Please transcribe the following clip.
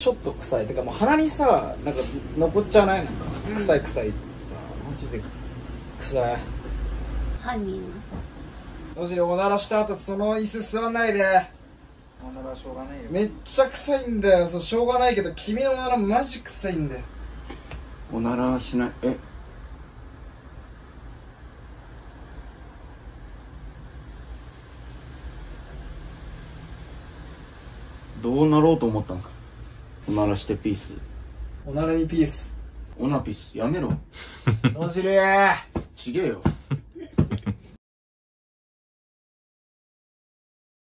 ちょっと臭い。てかもう鼻にさなんか残っちゃわない？なんか臭い臭いってさマジで。臭い。犯人のマジでおならした後その椅子座んないで。おならはしょうがないよ。めっちゃ臭いんだよ。そうしょうがないけど君のおならマジ臭いんだよ。おならはしない。え？どうなろうと思ったんですか？おならしてピース。おならにピース。オナピース。やめろ。野汁ちげえよ